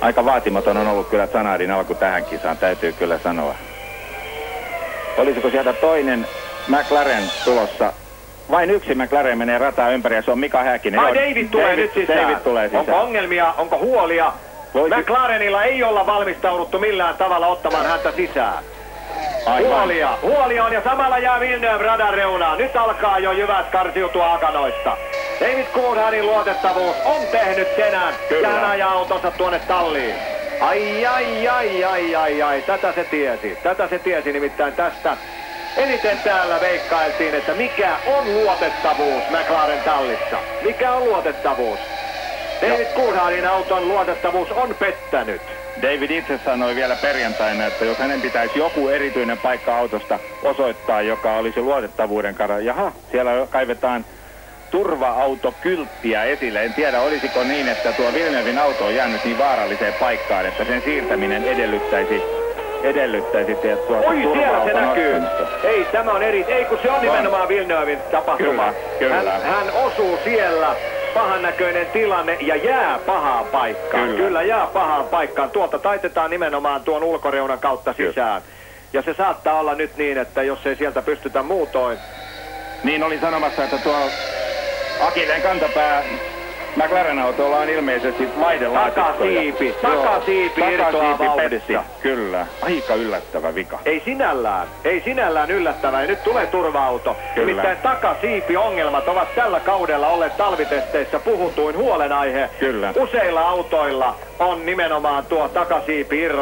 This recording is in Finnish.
Aika vaatimaton on ollut kyllä Sanarin alku tähän kisaan, täytyy kyllä sanoa. Olisiko sieltä toinen McLaren tulossa? Vain yksi McLaren menee rataa ympäri ja se on Mika Häkkinen. Ai David tulee nyt sisään. David tulee sisään. Onko ongelmia, onko huolia? Voisi- McLarenilla ei olla valmistauduttu millään tavalla ottamaan häntä sisään. Aivan. Huolia, huolia on ja samalla jää Villeneuve radan reunaan. Nyt alkaa jo jyvät karsiutua akanoista. David Coulthardin luotettavuus on tehnyt senään Kyllä. ja hän ajaa autonsa tuonne talliin. Ai ai ai ai ai ai, tätä se tiesi. Tätä se tiesi nimittäin tästä. Eniten täällä veikkailtiin, että mikä on luotettavuus McLaren tallissa. Mikä on luotettavuus? David Coulthardin auton luotettavuus on pettänyt. David itse sanoi vielä perjantaina, että jos hänen pitäisi joku erityinen paikka autosta osoittaa, joka olisi luotettavuuden kara. Jaha, siellä kaivetaan turva-autokylttiä esille. En tiedä, olisiko niin, että tuo Villeneuvein auto on jäänyt niin vaaralliseen paikkaan, että sen siirtäminen edellyttäisi, edellyttäisi tiedät, tuota Oi, siellä se näkyy. Ei, tämä on eri. Ei, kun se on nimenomaan Villeneuvein tapahtuma. Kyllä, kyllä. Hän, hän osuu siellä pahan näköinen tilanne ja jää pahaan paikkaan. Kyllä. Kyllä jää pahaan paikkaan. Tuolta taitetaan nimenomaan tuon ulkoreunan kautta Kyllä. sisään. Ja se saattaa olla nyt niin, että jos ei sieltä pystytä muutoin. Niin oli sanomassa, että tuo Akilen kantapää McLaren-autolla on ilmeisesti vaihdelaatikkoja. Takasiipi, takasiipi irtoaa vauhdista. Kyllä, aika yllättävä vika. Ei sinällään, ei sinällään yllättävää. Ja nyt tulee turva-auto. Kyllä. Nimittäin takasiipi-ongelmat ovat tällä kaudella olleet talvitesteissä puhutuin huolenaihe. Kyllä. Useilla autoilla on nimenomaan tuo takasiipi irro.